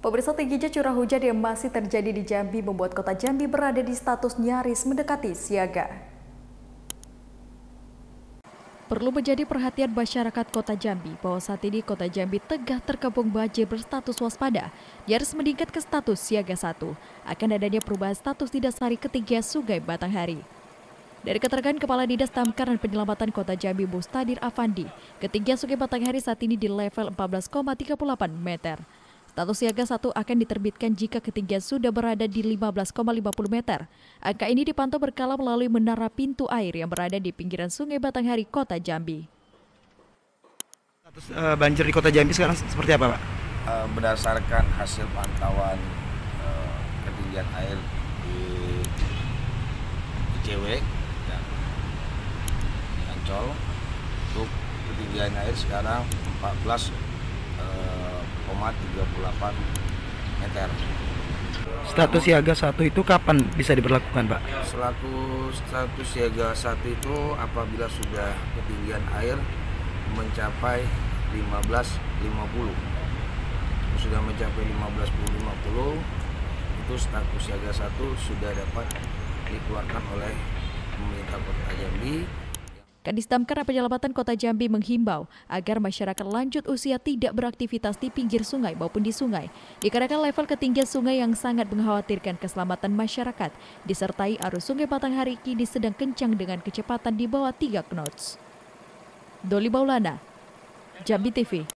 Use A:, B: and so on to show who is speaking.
A: Pemirsa tingginya curah hujan yang masih terjadi di Jambi membuat kota Jambi berada di status nyaris mendekati siaga. Perlu menjadi perhatian masyarakat kota Jambi bahwa saat ini kota Jambi tengah terkepung banjir berstatus waspada, nyaris meningkat ke status siaga satu. Akan adanya perubahan status didasari ketinggian sungai Batanghari. Dari keterangan Kepala Dinas Damkar dan Penyelamatan Kota Jambi Mustadir Afandi, ketinggian sungai Batanghari saat ini di level 14,38 meter. Status siaga 1 akan diterbitkan jika ketinggian sudah berada di 15,50 meter. Angka ini dipantau berkala melalui menara pintu air yang berada di pinggiran Sungai Batanghari, Kota Jambi.
B: Status uh, banjir di Kota Jambi sekarang seperti apa, Pak?
C: Uh, berdasarkan hasil pantauan uh, ketinggian air di ICW dan di Ancol, untuk ketinggian air sekarang 14 1,38 meter.
B: Status siaga satu itu kapan bisa diberlakukan, Pak?
C: Selaku status siaga satu itu apabila sudah ketinggian air mencapai 1550 sudah mencapai 1550 itu status siaga satu sudah dapat dikeluarkan oleh pemerintah Kota Jambi
A: Kadis Damkar Penyelamatan Kota Jambi menghimbau agar masyarakat lanjut usia tidak beraktivitas di pinggir sungai maupun di sungai, dikarenakan level ketinggian sungai yang sangat mengkhawatirkan keselamatan masyarakat, disertai arus sungai Batanghari kini sedang kencang dengan kecepatan di bawah 3 knots. Doli Baulana, Jambi TV.